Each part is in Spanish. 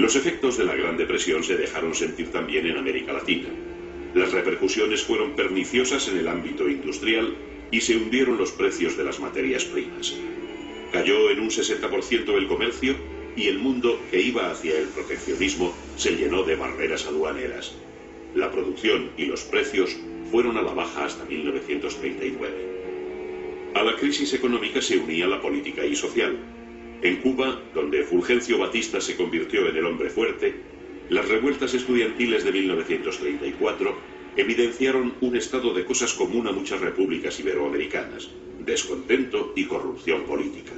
Los efectos de la Gran Depresión se dejaron sentir también en América Latina. Las repercusiones fueron perniciosas en el ámbito industrial y se hundieron los precios de las materias primas. Cayó en un 60% el comercio y el mundo que iba hacia el proteccionismo se llenó de barreras aduaneras. La producción y los precios fueron a la baja hasta 1939. A la crisis económica se unía la política y social. En Cuba, donde Fulgencio Batista se convirtió en el hombre fuerte, las revueltas estudiantiles de 1934 evidenciaron un estado de cosas común a muchas repúblicas iberoamericanas, descontento y corrupción política.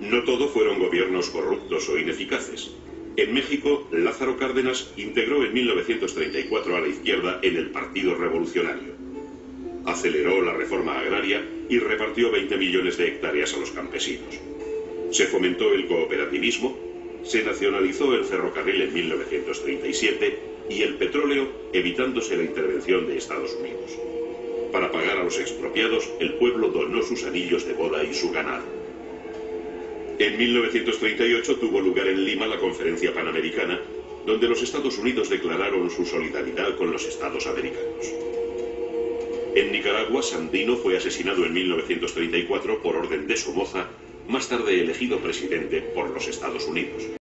No todo fueron gobiernos corruptos o ineficaces. En México, Lázaro Cárdenas integró en 1934 a la izquierda en el Partido Revolucionario. Aceleró la reforma agraria y repartió 20 millones de hectáreas a los campesinos. Se fomentó el cooperativismo, se nacionalizó el ferrocarril en 1937 y el petróleo evitándose la intervención de Estados Unidos. Para pagar a los expropiados, el pueblo donó sus anillos de boda y su ganado. En 1938 tuvo lugar en Lima la Conferencia Panamericana, donde los Estados Unidos declararon su solidaridad con los Estados americanos. En Nicaragua, Sandino fue asesinado en 1934 por orden de Somoza, más tarde elegido presidente por los Estados Unidos.